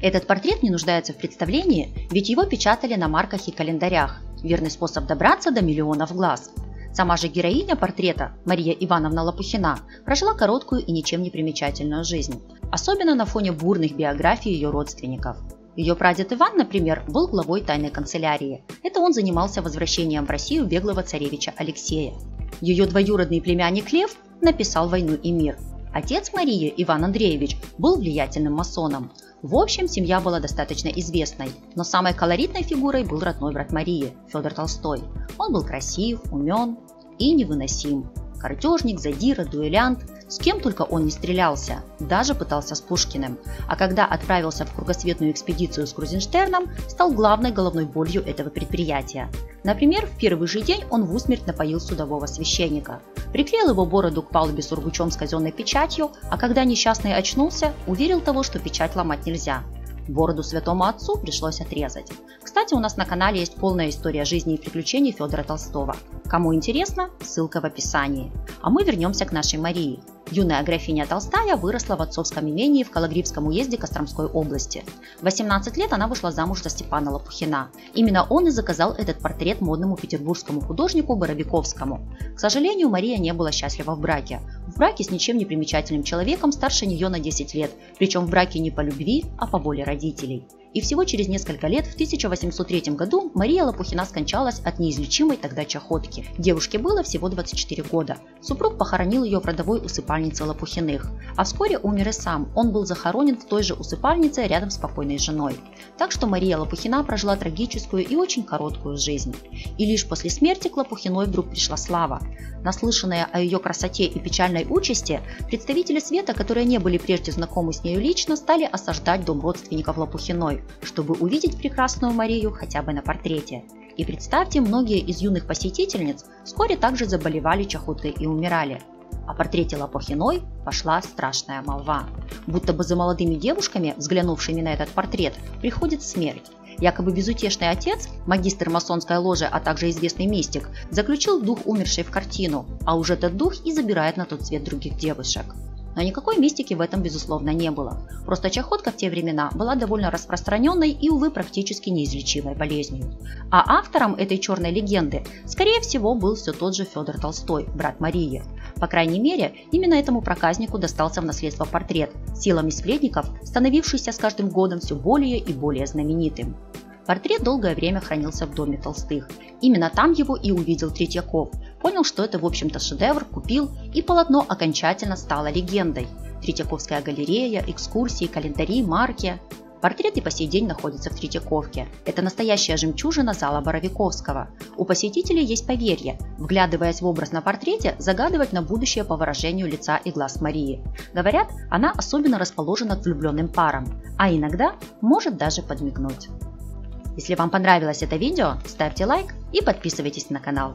Этот портрет не нуждается в представлении, ведь его печатали на марках и календарях. Верный способ добраться до миллионов глаз. Сама же героиня портрета, Мария Ивановна Лопухина, прожила короткую и ничем не примечательную жизнь. Особенно на фоне бурных биографий ее родственников. Ее прадед Иван, например, был главой тайной канцелярии. Это он занимался возвращением в Россию беглого царевича Алексея. Ее двоюродный племянник Лев написал «Войну и мир». Отец Марии, Иван Андреевич, был влиятельным масоном. В общем, семья была достаточно известной, но самой колоритной фигурой был родной брат Марии, Федор Толстой. Он был красив, умен и невыносим. Картежник, задира, дуэлянт, с кем только он не стрелялся, даже пытался с Пушкиным. А когда отправился в кругосветную экспедицию с Крузенштерном, стал главной головной болью этого предприятия. Например, в первый же день он в усмерть напоил судового священника. Приклеил его бороду к палубе сургучом с казенной печатью, а когда несчастный очнулся, уверил того, что печать ломать нельзя. Бороду святому отцу пришлось отрезать. Кстати, у нас на канале есть полная история жизни и приключений Федора Толстого. Кому интересно, ссылка в описании. А мы вернемся к нашей Марии. Юная графиня Толстая выросла в отцовском имении в Калагривском уезде Костромской области. В 18 лет она вышла замуж за Степана Лопухина. Именно он и заказал этот портрет модному петербургскому художнику Боровиковскому. К сожалению, Мария не была счастлива в браке. В браке с ничем не примечательным человеком старше нее на 10 лет, причем в браке не по любви, а по воле родителей. И всего через несколько лет, в 1803 году, Мария Лопухина скончалась от неизлечимой тогда чахотки. Девушке было всего 24 года. Супруг похоронил ее в родовой усыпальнице Лопухиных. А вскоре умер и сам. Он был захоронен в той же усыпальнице рядом с покойной женой. Так что Мария Лопухина прожила трагическую и очень короткую жизнь. И лишь после смерти к Лопухиной вдруг пришла слава. Наслышанная о ее красоте и печальной участи, представители света, которые не были прежде знакомы с нею лично, стали осаждать дом родственников Лопухиной чтобы увидеть прекрасную Марию хотя бы на портрете. И представьте, многие из юных посетительниц вскоре также заболевали чахотой и умирали. О портрете Лопухиной пошла страшная молва. Будто бы за молодыми девушками, взглянувшими на этот портрет, приходит смерть. Якобы безутешный отец, магистр масонской ложи, а также известный мистик, заключил дух умершей в картину, а уже этот дух и забирает на тот свет других девушек. Но никакой мистики в этом, безусловно, не было. Просто чахотка в те времена была довольно распространенной и, увы, практически неизлечимой болезнью. А автором этой черной легенды, скорее всего, был все тот же Федор Толстой, брат Марии. По крайней мере, именно этому проказнику достался в наследство портрет, силами сплетников, становившийся с каждым годом все более и более знаменитым. Портрет долгое время хранился в доме Толстых. Именно там его и увидел Третьяков. Понял, что это в общем-то шедевр, купил, и полотно окончательно стало легендой. Третьяковская галерея, экскурсии, календари, марки. Портрет и по сей день находится в Третьяковке. Это настоящая жемчужина зала Боровиковского. У посетителей есть поверье, вглядываясь в образ на портрете, загадывать на будущее по выражению лица и глаз Марии. Говорят, она особенно расположена к влюбленным парам, а иногда может даже подмигнуть. Если вам понравилось это видео, ставьте лайк и подписывайтесь на канал.